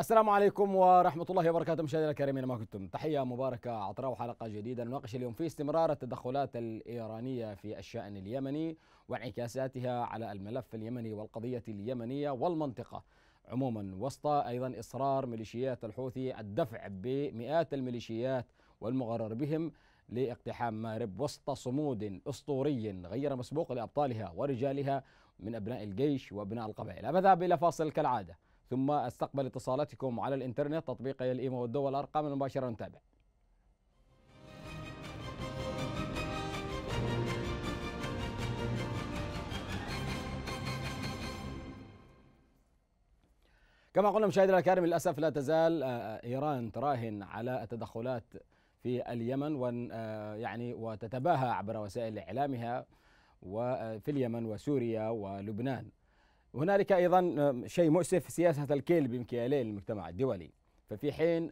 السلام عليكم ورحمة الله وبركاته مشاهدينا الكريمين ما كنتم. تحية مباركة عطراء وحلقة جديدة. نناقش اليوم في استمرار التدخلات الإيرانية في الشأن اليمني وانعكاساتها على الملف اليمني والقضية اليمنية والمنطقة. عموما وسط أيضا إصرار ميليشيات الحوثي الدفع بمئات الميليشيات والمغرر بهم لاقتحام مارب وسط صمود أسطوري غير مسبوق لأبطالها ورجالها من أبناء الجيش وأبناء القبائل. أذهب إلى فاصل كالعادة. ثم استقبل اتصالاتكم على الإنترنت تطبيق الإيمو والدول والأرقام المباشرة. نتابع. كما قلنا مشاهدينا الكرام للأسف لا تزال إيران تراهن على التدخلات في اليمن ويعني وتتباهى عبر وسائل إعلامها وفي اليمن وسوريا ولبنان. وهنالك أيضا شيء مؤسف سياسة الكيل بمكيالين للمجتمع الدولي. ففي حين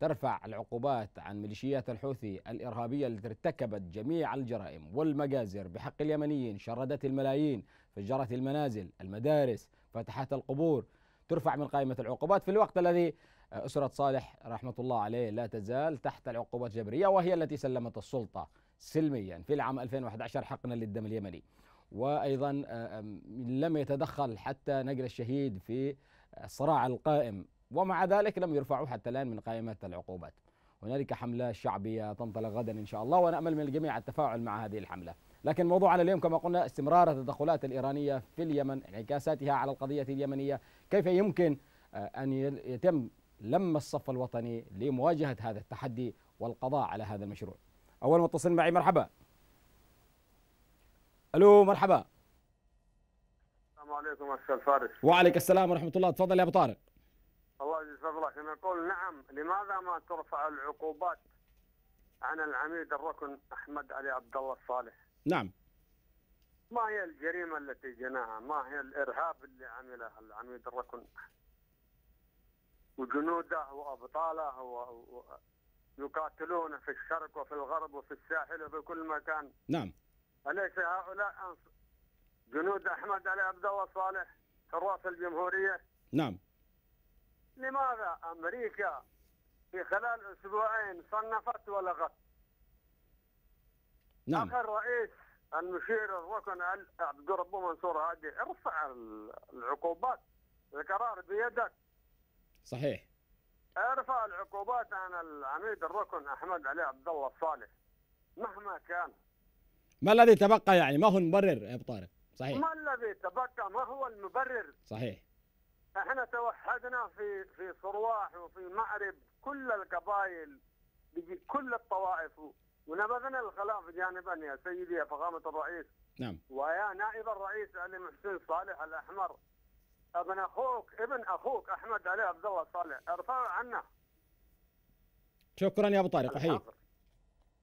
ترفع العقوبات عن ميليشيات الحوثي الإرهابية التي ارتكبت جميع الجرائم والمجازر بحق اليمنيين شردت الملايين فجرت المنازل المدارس فتحت القبور ترفع من قائمة العقوبات. في الوقت الذي أسرة صالح رحمة الله عليه لا تزال تحت العقوبات الجبرية وهي التي سلمت السلطة سلميا. في العام 2011 حقنا للدم اليمني. وأيضا لم يتدخل حتى نقل الشهيد في الصراع القائم ومع ذلك لم يرفعوا حتى الآن من قائمه العقوبات. هنالك حملة شعبية تنطلق غدا إن شاء الله ونامل من الجميع التفاعل مع هذه الحملة. لكن موضوعنا اليوم كما قلنا استمرار التدخلات الإيرانية في اليمن انعكاساتها على القضية اليمنية، كيف يمكن أن يتم لم الصف الوطني لمواجهة هذا التحدي والقضاء على هذا المشروع. أول متصل معي مرحبا. ألو مرحبا. السلام عليكم أستاذ فارس. وعليك السلام ورحمة الله. تفضل يا أبو طارق. الله يجزاك فضلك نقول نعم لماذا ما ترفع العقوبات عن العميد الركن أحمد علي عبد الله الصالح؟ نعم. ما هي الجريمة التي جناها؟ ما هي الإرهاب اللي عمله العميد الركن؟ وجنوده وأبطاله و... يقاتلون في الشرق وفي الغرب وفي الساحل وفي كل مكان. نعم. أليس هؤلاء جنود أحمد علي عبد الله صالح حراس الجمهورية؟ نعم. لماذا أمريكا في خلال أسبوعين صنفت ولغت؟ نعم. آخر رئيس المشير الركن عبد ربه منصور هادي ارفع العقوبات القرار بيدك. صحيح. ارفع العقوبات عن العميد الركن أحمد علي عبد الله الصالح مهما كان. ما الذي تبقى يعني؟ ما هو المبرر يا أبو طارق؟ صحيح. ما الذي تبقى؟ ما هو المبرر؟ صحيح. إحنا توحدنا في في صرواح وفي مأرب كل القبائل بكل الطوائف. ونبذنا الخلاف جانبا يا سيدي يا فخامة الرئيس. نعم. ويا نائب الرئيس علي محسن صالح الأحمر. ابن أخوك ابن أخوك أحمد علي عبد الله صالح. ارفعوا عنه شكرا يا أبو طارق أحييك.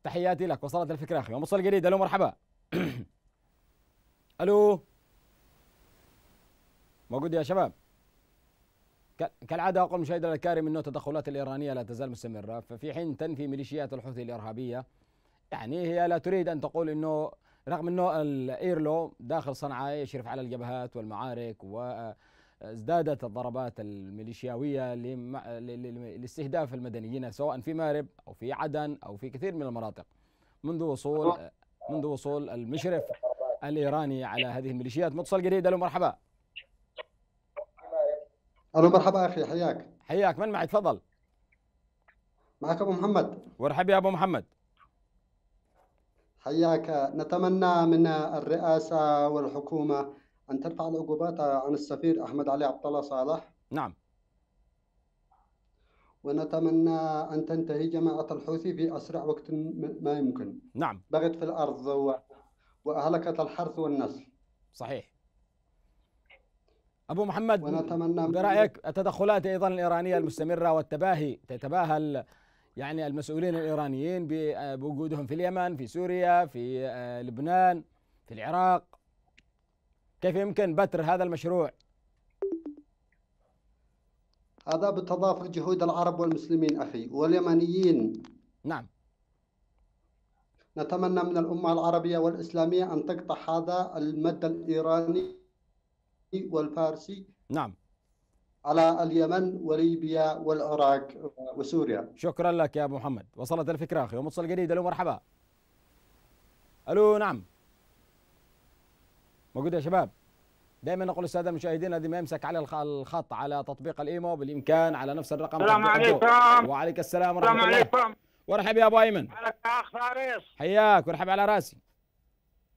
تحياتي لك وصلت الفكرة أخي. ومصل جديد ألو مرحبا. ألو. موجود يا شباب. كالعادة أقول مشاهدينا الكرام إنه التدخلات الإيرانية لا تزال مستمرة ففي حين تنفي ميليشيات الحوثي الإرهابية. يعني هي لا تريد أن تقول إنه رغم إنه الايرلو داخل صنعاء يشرف على الجبهات والمعارك وازدادت الضربات الميليشياوية لاستهداف المدنيين سواء في مارب أو في عدن أو في كثير من المناطق. منذ وصول منذ وصول المشرف الإيراني على هذه الميليشيات. متصل جديد. ألو مرحبا. ألو مرحبا أخي حياك. حياك. من معي؟ تفضل. معك أبو محمد. مرحبا يا أبو محمد. حياك. نتمنى من الرئاسة والحكومة أن ترفع العقوبات عن السفير أحمد علي عبد الله صالح. نعم. ونتمنى أن تنتهي جماعة الحوثي في أسرع وقت ما يمكن. نعم. بغت في الأرض و... وأهلكت الحرث والنسل. صحيح. أبو محمد ونتمنى برأيك التدخلات أيضا الإيرانية المستمرة والتباهي تتباهى يعني المسؤولين الإيرانيين بوجودهم في اليمن في سوريا في لبنان في العراق؟ كيف يمكن بتر هذا المشروع؟ هذا بتضافر جهود العرب والمسلمين أخي واليمنيين. نعم. نتمنى من الأمة العربية والإسلامية أن تقطع هذا المد الإيراني والفارسي نعم. على اليمن وليبيا والعراق وسوريا. شكرا لك يا أبو محمد. وصلت الفكرة أخي ومتصل جديد. ألو مرحبا. ألو نعم. موجود يا شباب. دائما نقول للساده المشاهدين الذي ما يمسك على الخ- الخط على تطبيق الإيمو بالإمكان على نفس الرقم. السلام عليكم. وعليك السلام ورحمة السلام الله. عليكم. ورحب يا أبو أيمن. معك أخ فارس. حياك ورحب على رأسي.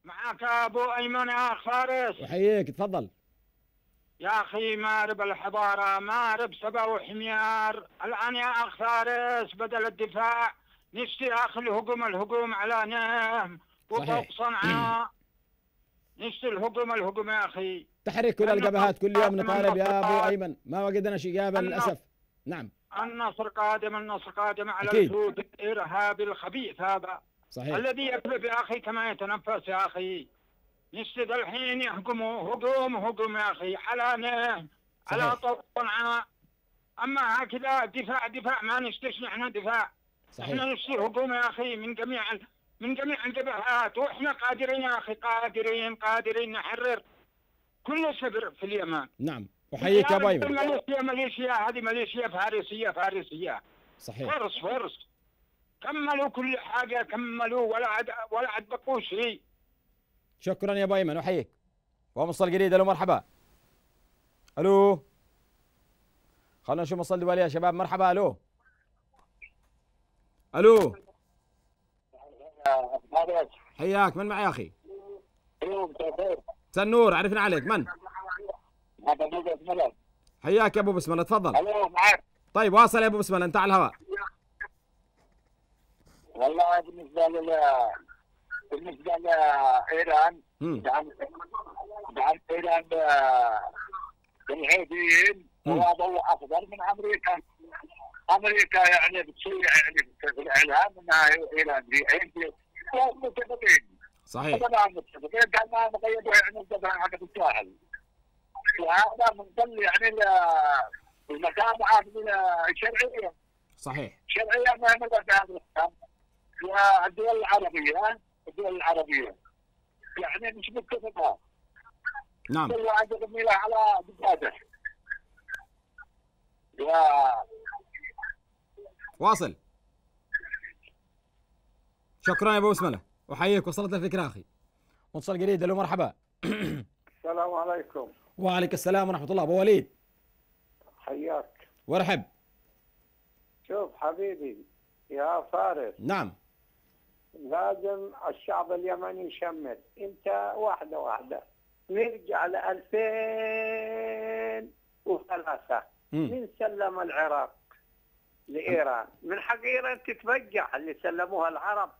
معك أبو أيمن يا أخ فارس. وحييك تفضل. يا أخي مارب الحضارة مارب سبا وحميار الآن يا أخ فارس بدل الدفاع نشتي أخي الهجوم الهجوم على نهم. وفوق. صنعاء. نشتي الهجوم الهجوم يا أخي. تحرك كل الجبهات كل يوم نطالب يا ابو أيمن. ما وجدناش اجابه. للأسف. نعم. النصر قادم النصر قادم على. الحدود الارهابي الخبيث هذا. صحيح. الذي يكذب يا أخي كما يتنفس يا أخي. نشتد الحين يهجموا هجوم هجوم يا أخي. على نه على. طوق أما هكذا دفاع دفاع. ما نشتش نحن دفاع. صحيح. إحنا نشتي هجوم يا أخي من جميع من جميع الجبهات وإحنا قادرين يا أخي قادرين قادرين نحرر كل شبر في اليمن. نعم. احييك يا ابو ايمن ماليشيا ماليشيا هذه ماليشيا فارسية فارسية. صحيح. فرص فرص كملوا كل حاجة كملوا ولا عد ولا عد بقوا شيء. شكرا يا ابو ايمن احييك ومصل جديد ألو مرحبا. ألو. خلونا نشوف مصل دولي يا شباب مرحبا ألو. ألو. حياك من معي يا أخي؟ سنور عرفنا عليك من؟ حياك يا أبو بسم الله تفضل. طيب واصل يا أبو بسم الله انت على الهواء. والله بالنسبة لل بالنسبة لإيران. دعم دعم إيران بالحوثيين. هو ضوء أفضل من أمريكا. أمريكا يعني بتشيع يعني في الاعلام انها دي عندي متفقين. صحيح. طبعا متفقين. كان ما مقيدوا يعني حق الساحل وهذا منضل يعني المتابعه من الشرعية. صحيح. ما نقدر في هذا الكلام والدول العربية الدول العربية. يعني مش متفقة. نعم. كل واحد يرمي على و واصل. شكرا يا أبو بسم الله أحييك وصلت الفكرة أخي. متصل جديد ألو مرحبا. السلام عليكم. وعليك السلام ورحمة الله. أبو وليد. حياك. وارحب. شوف حبيبي يا فارس. نعم. لازم الشعب اليمني يشمت. أنت واحدة واحدة. نرجع ل 2003 مم. من سلم العراق. لإيران. من حق إيران تتفجع اللي سلموها العرب.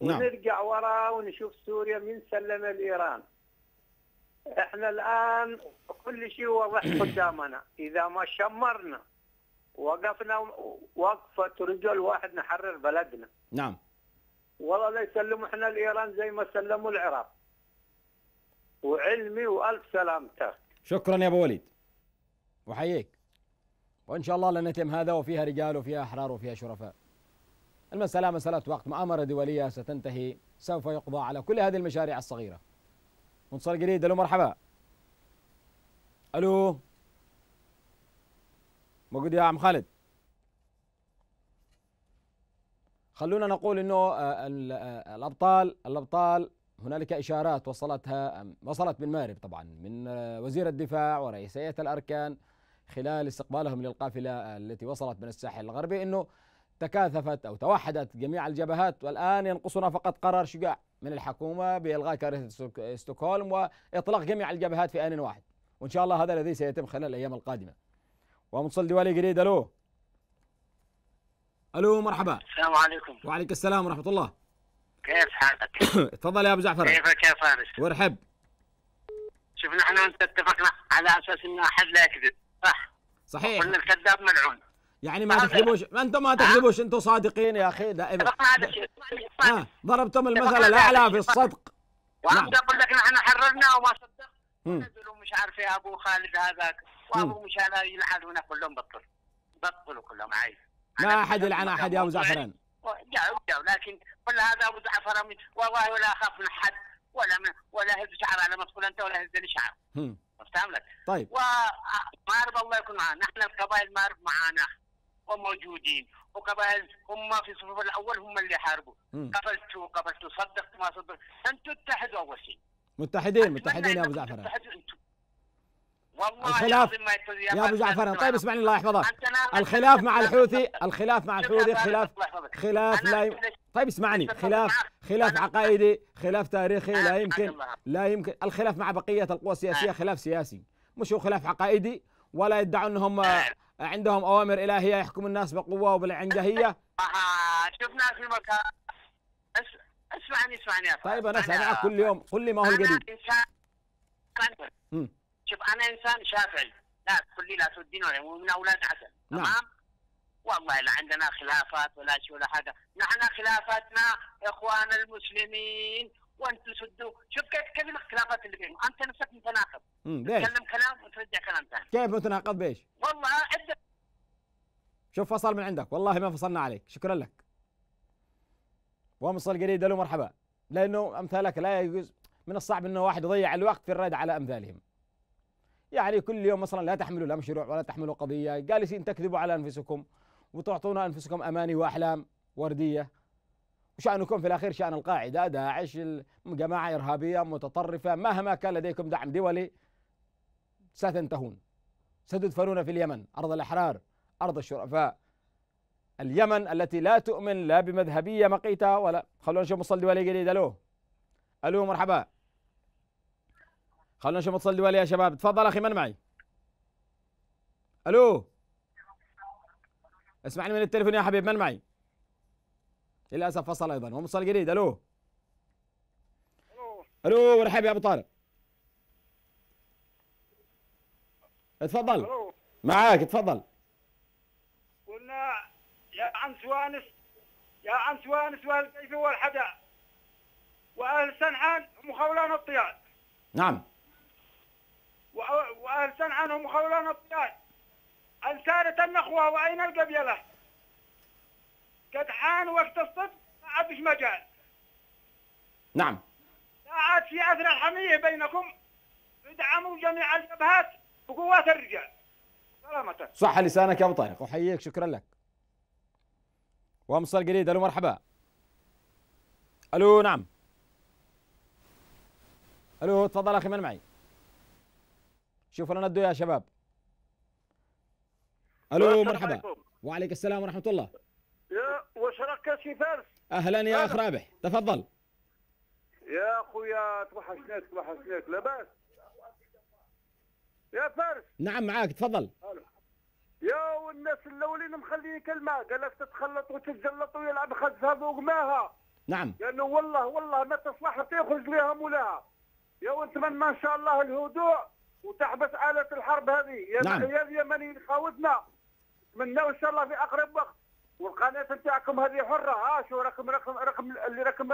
نعم. ونرجع ورا ونشوف سوريا من سلم لايران إحنا الآن كل شيء واضح قدامنا. إذا ما شمرنا وقفنا وقفة رجل واحد نحرر بلدنا. نعم. والله لا يسلموا إحنا لايران زي ما سلموا العراق. وعلمي وألف سلامتك. شكرا يا أبو وليد. احييك وإن شاء الله لن يتم هذا وفيها رجال وفيها أحرار وفيها شرفاء. المساله مساله وقت. مؤامره دولية ستنتهي سوف يقضى على كل هذه المشاريع الصغيرة. متصل جديد ألو مرحبا. ألو. موجود يا عم خالد. خلونا نقول إنه آه، آه، الأبطال الأبطال هنالك إشارات وصلتها وصلت من مارب طبعا من آه، وزير الدفاع ورئيسية الأركان خلال استقبالهم للقافلة التي وصلت من الساحل الغربي إنه تكاثفت أو توحدت جميع الجبهات والآن ينقصنا فقط قرار شجاع من الحكومة بإلغاء كارثة ستوك- ستوكهولم وإطلاق جميع الجبهات في آن واحد. وإن شاء الله هذا الذي سيتم خلال الأيام القادمة. ومتصل دولي جديد ألو. ألو مرحبا. السلام عليكم. وعليك السلام ورحمة الله. كيف حالك؟ تفضل يا أبو جعفر. كيفك يا فارس؟ وارحب. شوف نحن انت اتفقنا على أساس ان أحد لا يكذب. صح؟ صحيح. قلنا الكذاب ملعون. يعني ما تكذبوش. ما أنتم ما تكذبوش. أنتم صادقين يا أخي دائما. ضربتم المثل الأعلى على في. الصدق. وأنا أقول لك نحن حررنا وما صدق مم. نزلوا مش عارف يا أبو خالد هذاك. وأبو مش انا يلعنونا كلهم بطل بطلوا كلهم عايز ما أحد يلعن أحد يا أبو زعفران. جاوا جاوا لكن كل هذا أبو زعفر من والله ولا أخاف من حد ولا من ولا هز شعر على ما تقول أنت ولا هز شعر. لك طيب. ومارب الله يكون معنا نحن القبائل مارب معانا. وموجودين وقبائل هم في الصفوف الأول هم اللي حاربوا. قبلتوا قبلتوا صدقت ما صدقت أنتوا اتحدوا أول شيء. متحدين متحدين يا أبو زعفران. أنتوا. والله الخلاف- ما يا أبو زعفران طيب اسمعني الله يحفظك الخلاف مع الحوثي الخلاف مع الحوثي خلاف. خلاف لا يم... طيب اسمعني خلاف. خلاف عقائدي خلاف تاريخي لا يمكن. لا يمكن الخلاف مع بقية القوى السياسية آه. خلاف سياسي مش هو خلاف عقائدي ولا يدعوا إنهم. عندهم أوامر إلهية يحكم الناس بقوة وبالعنجهية آه شفنا في مكان اس- اسمعني اسمعني. طيب أنا سامعك كل يوم قل لي ما هو الجديد. شوف أنا إنسان شافعي. لا تقول لي لا تودين ولا ومن أولاد عسل. نعم. تمام؟ والله لا عندنا خلافات ولا شيء ولا حاجة. نحن خلافاتنا إخوان المسلمين وأنتم سدوا. شوف كيف كيف الخلافات اللي بينهم؟ أنت نفسك متناقض. تتكلم كلام وترجع كلام ثاني. كيف متناقض؟ بايش والله عدة. شوف فصل من عندك. والله ما فصلنا عليك. شكرا لك. ومصل قريب له مرحبا. لأنه أمثالك لا يجوز. من الصعب إنه واحد يضيع الوقت في الرد على أمثالهم. يعني كل يوم مثلا لا تحملوا لا مشروع ولا تحملوا قضية. جالسين تكذبوا على أنفسكم وتعطونا أنفسكم أماني وأحلام وردية. وشأنكم في الأخير شأن القاعدة داعش جماعة إرهابية متطرفة مهما كان لديكم دعم دولي ستنتهون. ستدفنون في اليمن أرض الأحرار أرض الشرفاء. اليمن التي لا تؤمن لا بمذهبية مقيته ولا خلونا نشوف مصلي ولي قليل. ألو. ألو مرحبا. خلونا نشوف مصلي ولي يا شباب. تفضل أخي من معي؟ ألو؟ اسمعني من التليفون يا حبيب من معي؟ للأسف فصل أيضا ومصل قريب ألو؟ ألو. مرحبا يا أبو طارق. تفضل. ألو. معاك تفضل. قلنا يا عنس وآنس يا عنس وآنس والكيف والحدا وأهل سنحان هم خولان الطيال نعم. وأ- واهل سنحان هم خولان الطيال انسانة النخوة وأين القبيلة؟ قد حان وقت الصدق ما عادش مجال. نعم. لا عاد في أثر الحمية بينكم. ادعموا جميع الجبهات بقوات الرجال. سلامة. صح لسانك يا أبو طارق. أحييك شكرا لك. ومصل قريد ألو مرحبا. ألو نعم. ألو تفضل أخي من معي؟ شوفوا لنا ندوا يا شباب. ألو مرحبا. وعليك السلام ورحمة الله. يا وش راك شي فارس. أهلا يا اخ رابح تفضل. يا خويا توحشناك توحشناك. لاباس. يا فارس. نعم معاك. تفضل. يا والناس الأولين مخليين كلمة. قال لك تتخلط وتتجلط ويلعب خزها فوق ماها نعم. لأنه والله والله ما تصلح تأخذ لها مولاها. يا ونتمنى ان شاء الله الهدوء. وتحبس آلة الحرب هذه. يا نعم. يا اليمني يخاوتنا نتمنى إن شاء الله في أقرب وقت. والقناة نتاعكم هذه حرة. ها شو رقم رقم رقم اللي رقم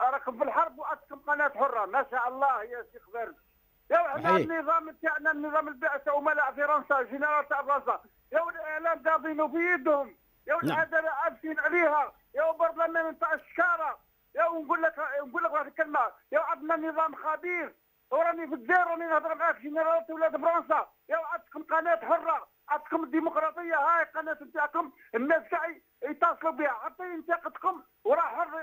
رقم في الحرب وعندكم قناة حرة. ما شاء الله يا شيخ فارس يا إحنا صحيح. النظام تاعنا النظام البعثة وملأ فرنسا جنرال تاع فرنسا. يا الاعلام قاضينه في يدهم يا نعم. هذا عابسين عليها. يا برلمان نتاع الشكاره يا ونقول لك نقول لك واحد الكلمة. يا عندنا نظام خبير. وراني في الدار راني نهضر معاك جنرالات ولاد فرنسا. يا عندكم قناة حرة عندكم الديمقراطية. هاي القناه نتاعكم الناس كاع يتصلوا بها. حتى ينتقدكم وراه حر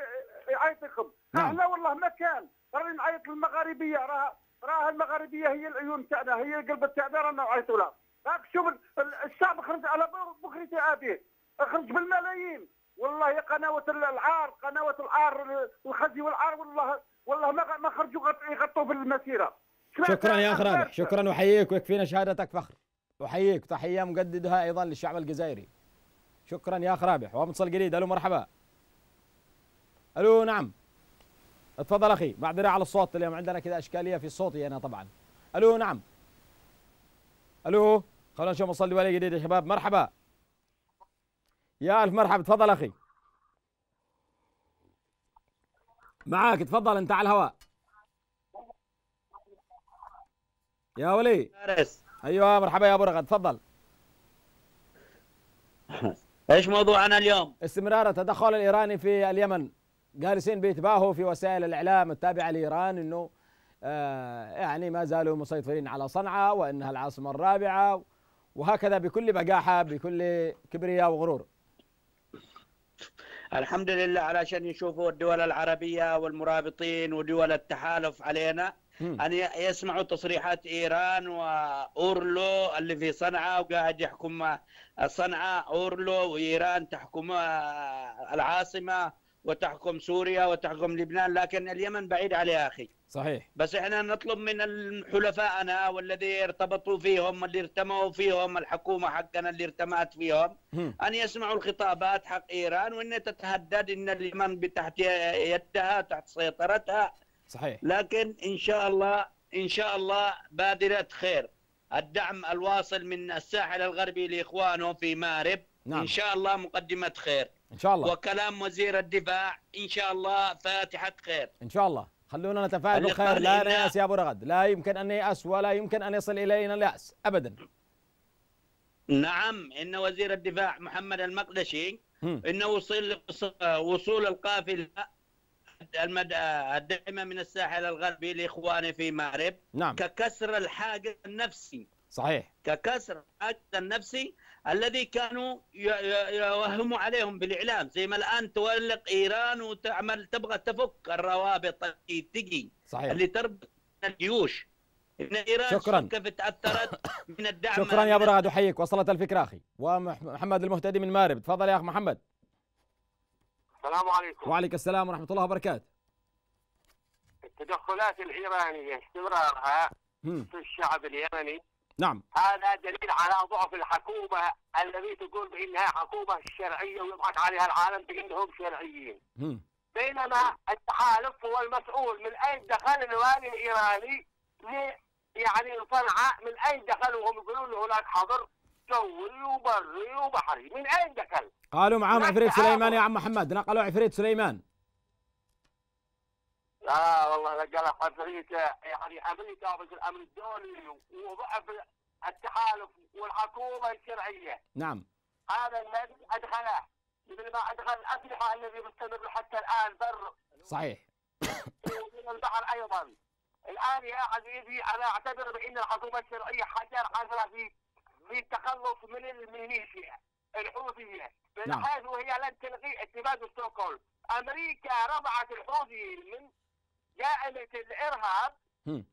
يعيطكم نعم. إحنا والله ما كان. راني نعيط للمغاربية. راه راه المغاربية هي العيون تاعنا هي القلب تاعنا رانا نعيطوا لها. راك شوف ال- الشعب خرج على بكرة ابيه خرج بالملايين. والله قنوات العار قنوات العار الخزي والعار والله والله ما ما خرجوا غط- يغطوا بالمسيرة. شكرا يا اخ رابح شكرا أحييك ويكفينا شهادتك فخر. أحييك تحية مجددها أيضا للشعب الجزائري. شكرا يا أخ رابح. ومتصل جديد. ألو مرحبا. ألو نعم. اتفضل أخي. معذره على الصوت. اليوم عندنا كذا إشكالية في صوتي أنا طبعا. ألو نعم. ألو خلونا نشوف مصلي ولي جديد يا شباب. مرحبا. يا ألف مرحبا. تفضل أخي. معاك تفضل انت على الهواء. يا ولي. فارس. أيوه مرحبا يا أبو رغد تفضل إيش موضوعنا اليوم؟ استمرار التدخل الإيراني في اليمن. جالسين بيتباهوا في وسائل الإعلام التابعة لإيران إنه آه، يعني ما زالوا مسيطرين على صنعاء وإنها العاصمة الرابعة وهكذا بكل بجاحة بكل كبرياء وغرور. الحمد لله علشان يشوفوا الدول العربية والمرابطين ودول التحالف علينا. أن يسمعوا تصريحات إيران وأورلو اللي في صنعاء وقاعد يحكم صنعاء أورلو وإيران تحكم العاصمة وتحكم سوريا وتحكم لبنان لكن اليمن بعيد عليها أخي. صحيح. بس إحنا نطلب من حلفائنا والذي ارتبطوا فيهم اللي ارتموا فيهم الحكومة حقنا اللي ارتمت فيهم مم. أن يسمعوا الخطابات حق إيران وأن تتهدد أن اليمن تحت يدها تحت سيطرتها. صحيح. لكن إن شاء الله إن شاء الله بادرة خير. الدعم الواصل من الساحل الغربي لإخوانه في مارب. نعم. إن شاء الله مقدمة خير. إن شاء الله. وكلام وزير الدفاع إن شاء الله فاتحة خير. إن شاء الله. خلونا نتفائل بالخير لا نيأس يا أبو رغد. لا يمكن أن نيأس ولا يمكن أن يصل إلينا اليأس. ابدا. نعم إن وزير الدفاع محمد المقدشي مم. إنه وصول وصول القافلة المد... الداعمة من الساحل الغربي لإخوانه في مارب نعم. ككسر الحاجز النفسي. صحيح. ككسر الحاجز النفسي الذي كانوا ي... ي... يوهموا عليهم بالإعلام زي ما الآن تولق إيران وتعمل تبغى تفك الروابط اللي تجي صحيح. اللي تربط الجيوش. إن إيران شكراً. كيف تأثرت من الدعم شكرا يا أبو رغد أحييك. وصلت الفكرة أخي. ومحمد المهتدي من مارب. تفضل يا أخ محمد. السلام عليكم. وعليك السلام ورحمة الله وبركاته. التدخلات الإيرانية استمرارها. في الشعب اليمني نعم. هذا دليل على ضعف الحكومة الذي تقول بأنها حكومة شرعية ويضحك عليها العالم بأنهم شرعيين. بينما التحالف هو المسؤول من أين دخل الوالي الإيراني يعني صنعاء من أين دخل؟ وهم يقولون له هناك حظر جوي وبري وبحري. من أين دخل؟ قالوا معاهم عفريت. سليمان يا عم محمد. نقلوا عفريت سليمان. لا والله قال أمريكا يعني أمريكا وفي الأمن الدولي وضعف التحالف والحكومة الشرعية. نعم. هذا الذي أدخله مثل ما أدخل الأسلحة الذي مستمر حتى الآن بر صحيح. ومن البحر أيضا. الآن يا عزيزي أنا أعتبر بأن الحكومة الشرعية حجر حجره في في التخلص من الميليشيا الحوثية. من نعم. حيث وهي لن تلغي اتفاق ستوكهولم أمريكا رفعت الحوثيين من جائمه الإرهاب مم.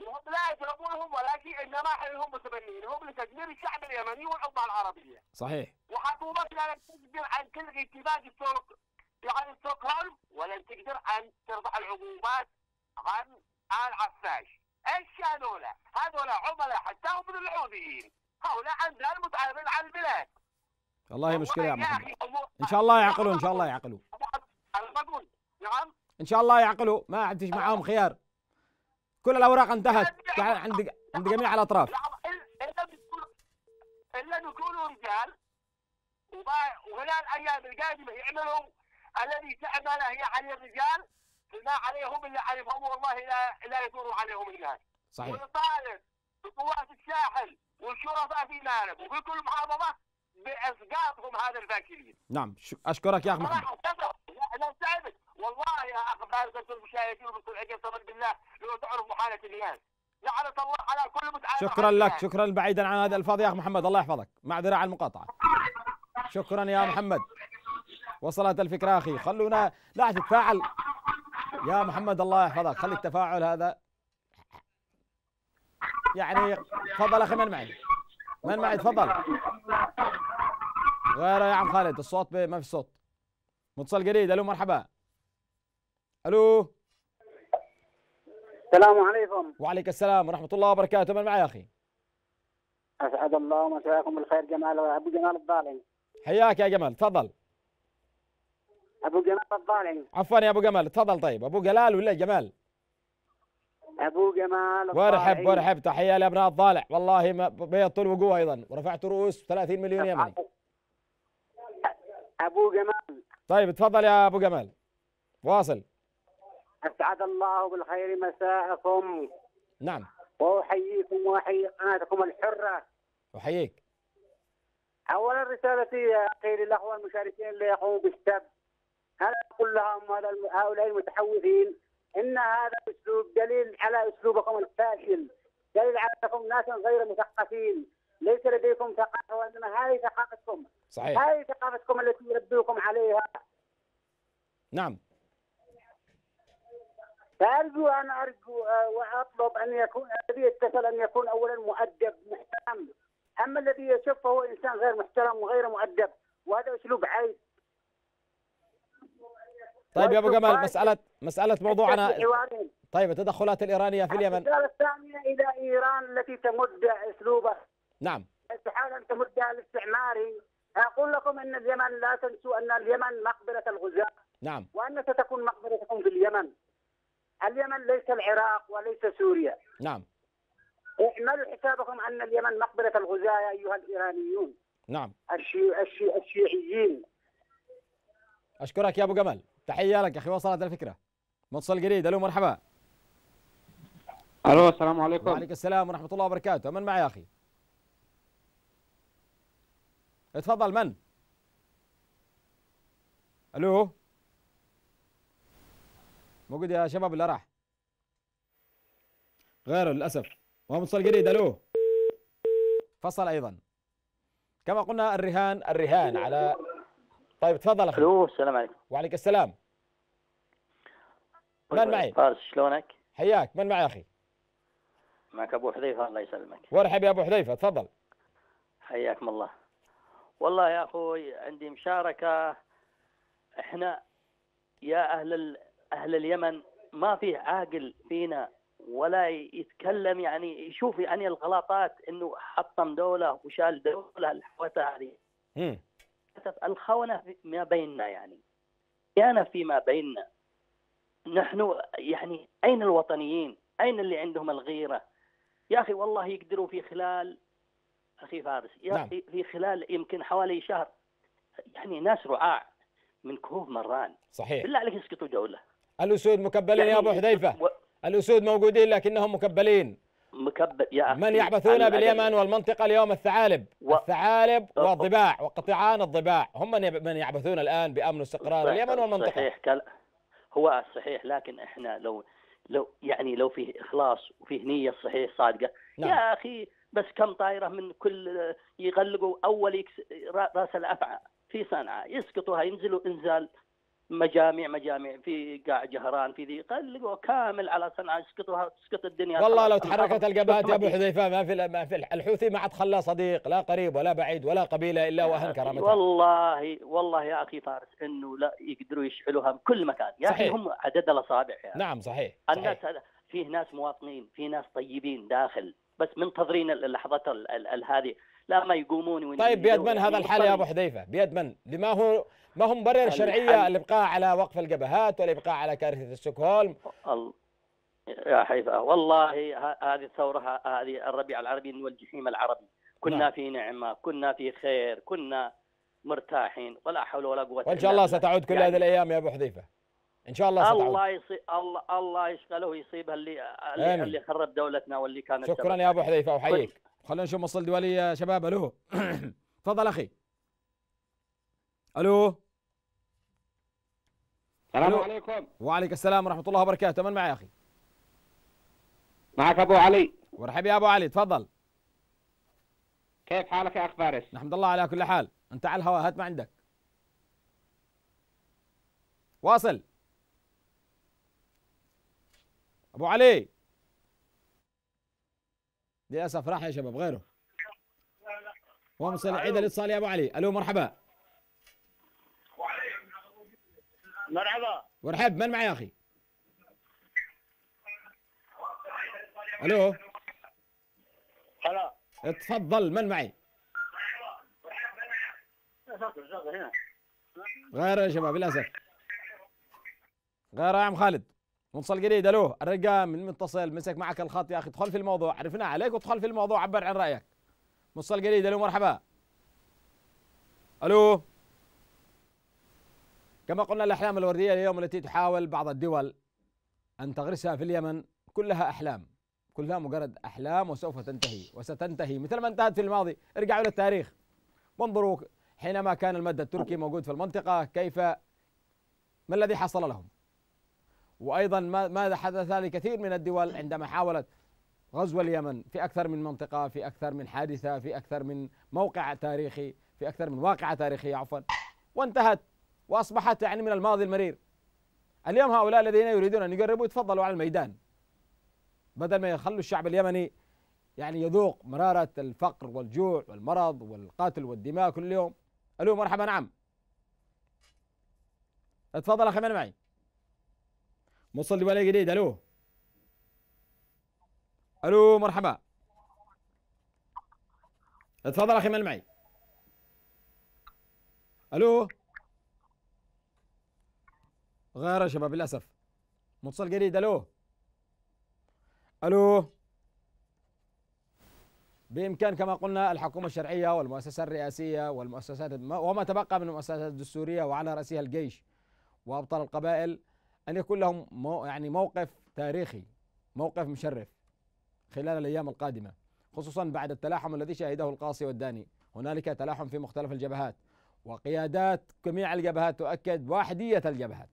وهم لا يضربونهم ولا شيء إنما هم متبنين هم لتدمير الشعب اليمني والامه العربية. صحيح. وحكومتنا لن تقدر ان تلغي اتفاق ستوك يعني ستوكهولم ولن تقدر ان ترفع العقوبات عن آل عفاش. إيش هذولا؟ هذولا عملاء حتى هم من الحوثيين هؤلاء عندنا المتعامل على البلاد. والله مشكله يا محمد. إن شاء الله يعقلوا إن شاء الله يعقلوا أنا بقول نعم؟ إن شاء الله يعقلوا. ما عندش معاهم خيار. كل الأوراق انتهت. عند عند جميع الأطراف. الا بيكونوا رجال. وخلال الأيام القادمة يعملوا. الذي تعمله يعني الرجال. ما عليهم الا يفهموا والله لا لا يدور عليهم الناس صحيح. ونطالب بقوات الساحل والشرطاء في مارب وفي كل محافظه بأسقاطهم هذا الفاشلين نعم أشكرك يا اخ محمد. أنا سعدت والله يا اخ فارس المشاهدين عجل صمد بالله لو تعرف محالة الناس. لعنة الله على كل متعامل شكرا لك شكرا بعيدا عن هذا الفاظ يا اخ محمد. الله يحفظك. معذره على المقاطعة. شكرا يا محمد. وصلت الفكرة أخي. خلونا لا تتفاعل. يا محمد الله يحفظك. خلي التفاعل هذا. يعني تفضل أخي من معي؟ من معي؟ تفضل. غيره يا عم خالد الصوت ما في صوت. متصل جديد ألو مرحبا. ألو. السلام عليكم. وعليك السلام ورحمة الله وبركاته من معي يا أخي؟ أسعد الله مساكم بالخير جمال أبو جمال الضالعي حياك يا جمال تفضل. أبو جمال الضالعي عفوا يا أبو جمال تفضل طيب. أبو جلال ولا جمال؟ أبو جمال الضالعي. وارحب تحية لأبناء الضالع. والله ما بيض طول وقوة أيضا. ورفعت رؤوس 30 مليون يمني. أبو جمال. طيب تفضل يا أبو جمال. واصل. أسعد الله بالخير مساءكم. نعم. وأحييكم واحيي قناتكم الحرة. أحييك. اولا رسالتي يا أخي للأخوة المشاركين اللي يقوموا بالسب هل أقول لهم هذا هؤلاء المتحوثين إن هذا اسلوب دليل على أسلوبكم الفاشل دليل على أنكم ناس غير مثقفين. ليس لديكم ثقافة وإنما هذه ثقافتكم. صحيح. هذه ثقافتكم التي يربيكم عليها. نعم. فأرجو أن أرجو آه، وأطلب أن يكون الذي يتصل أن يكون اولا مؤدب محترم. أما الذي يشوف فهو إنسان غير محترم وغير مؤدب وهذا أسلوب عيب. طيب يا أبو جمال مسألة مسألة موضوعنا. طيب التدخلات الإيرانية في اليمن. الرسالة الثانية إلى إيران التي تمد أسلوبها. نعم. تحاول أن تمدها الاستعماري. أقول لكم أن اليمن لا تنسوا أن اليمن مقبرة الغزاة. نعم. وأن ستكون مقبرتكم في اليمن. اليمن ليس العراق وليس سوريا. نعم. اعملوا حسابكم أن اليمن مقبرة الغزاة يا أيها الإيرانيون. نعم. الشي... الشي... الشيعيين. أشكرك يا أبو جمال تحية لك يا أخي وصلت الفكرة. متصل جديد. ألو مرحبا. ألو السلام عليكم. وعليكم السلام ورحمة الله وبركاته. من معي يا أخي. اتفضل من؟ ألو؟ موجود يا شباب ولا راح؟ غيره للأسف. وهو متصل جديد ألو؟ فصل أيضا. كما قلنا الرهان الرهان على طيب تفضل أخي. ألو السلام عليكم. وعليك السلام. من معي؟ فارس شلونك؟ حياك من معي أخي؟ معك أبو حذيفة الله يسلمك. وارحب يا أبو حذيفة تفضل. حياكم الله. والله يا أخوي عندي مشاركة إحنا يا أهل. أهل اليمن ما فيه عاقل فينا ولا يتكلم يعني يشوف يعني الغلطات إنه حطم دولة وشال دولة الحوته هذه مم. الخونة في- ما بيننا يعني كان فيما بيننا نحن يعني أين الوطنيين؟ أين اللي عندهم الغيرة؟ يا أخي والله يقدروا في خلال أخي فارس يا نعم. في خلال يمكن حوالي شهر يعني ناس رعاع من كهوف مران. صحيح. بالله عليك اسقطوا دوله الأسود مكبلين يا أبو حذيفة. و- الأسود موجودين لكنهم مكبلين. مكبل يا أخي من يعبثون ال- باليمن والمنطقة اليوم الثعالب؟ و- الثعالب. والضباع وقطعان الضباع. هم من يب- من يعبثون الآن بأمن واستقرار اليمن والمنطقة. صحيح كل... هو صحيح لكن إحنا لو لو يعني لو فيه إخلاص وفيه نية صحيح صادقة نعم. يا أخي بس كم طائرة من كل يغلقوا أول رأس الأفعى في صنعاء يسقطوها ينزلوا إنزال مجامع مجامع في قاع جهران في ذي يغلقوا كامل على صنعاء يسقطوها تسقط الدنيا. والله. لو تحركت الجبهات يا أبو. حذيفة ما في ما في الحوثي ما عاد خلاه صديق لا قريب ولا بعيد ولا قبيلة إلا واهن كرامتها. والله والله يا أخي فارس إنه لا يقدروا يشعلوها بكل مكان. يا أخي صحيح. هم عدد الأصابع يا نعم صحيح الناس صحيح. هذا فيه ناس مواطنين في ناس طيبين داخل بس منتظرين اللحظة ال- ال- ال- هذه لا ما يقومون طيب بيد من يعني هذا الحال يا أبو حذيفة؟ بيد من؟ لما هو ما هو مبرر شرعية الإبقاء على وقف الجبهات والإبقاء على كارثة ستوكهولم يا حيفا والله هذه الثورة هذه الربيع العربي والجحيم العربي كنا نعم. في نعمة كنا في خير كنا مرتاحين ولا حول ولا قوة وإن إلا شاء الله. ستعود كل يعني هذه الأيام يا أبو حذيفة إن شاء الله ستعود الله يصيب الله الله يشغله ويصيبها اللي. اللي, اللي خرب دولتنا واللي كانت شكرا. يا أبو حذيفة أحييك خلينا نشوف مصل دولي يا شباب ألو تفضل أخي ألو. السلام ألو. عليكم. وعليك السلام ورحمة الله وبركاته. من معي يا أخي؟ معك أبو علي. ورحب يا أبو علي. تفضل. كيف حالك يا أخ فارس؟ نحمد الله على كل حال. أنت على الهواء. هات ما عندك. واصل. أبو علي. للأسف راح يا شباب. غيره. ومصل عيد الاتصال يا أبو علي. ألو مرحبا. مرحبا. ورحب من معي يا أخي؟ ألو؟ هلا. تفضل من معي؟ غيره يا شباب للأسف. غيره يا عم خالد. متصل جديد ألو الرقم من متصل مسك معك الخط يا أخي ادخل في الموضوع. عرفنا عليك وادخل في الموضوع عبر عن رأيك. متصل جديد ألو مرحبا. ألو؟ كما قلنا الأحلام الوردية اليوم التي تحاول بعض الدول أن تغرسها في اليمن كلها أحلام كلها مجرد أحلام وسوف تنتهي وستنتهي. مثل ما انتهت في الماضي ارجعوا للتاريخ. وانظروا حينما كان المد التركي موجود في المنطقة كيف ما الذي حصل لهم؟ وأيضا ما- ماذا حدث لكثير من الدول عندما حاولت غزو اليمن في أكثر من منطقة في أكثر من حادثة في أكثر من موقع تاريخي في أكثر من واقعة تاريخية عفوا. وانتهت وأصبحت يعني من الماضي المرير. اليوم هؤلاء الذين يريدون أن يقربوا يتفضلوا على الميدان. بدل ما يخلوا الشعب اليمني يعني يذوق مرارة الفقر والجوع والمرض والقتل والدماء كل يوم. ألو مرحبا نعم. اتفضل أخي من معي. موصل لي ولا جديد ألو. ألو مرحبا. اتفضل أخي من معي. ألو. غير يا شباب للأسف. متصل جديد ألو؟ ألو؟ بإمكان كما قلنا الحكومة الشرعية والمؤسسه الرئاسية والمؤسسات وما تبقى من المؤسسات الدستورية وعلى رأسها الجيش وأبطال القبائل أن يكون لهم مو يعني موقف تاريخي موقف مشرف خلال الأيام القادمة خصوصا بعد التلاحم الذي شهده القاصي والداني. هنالك تلاحم في مختلف الجبهات وقيادات جميع الجبهات تؤكد واحديه الجبهات.